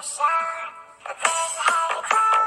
outside. I don't know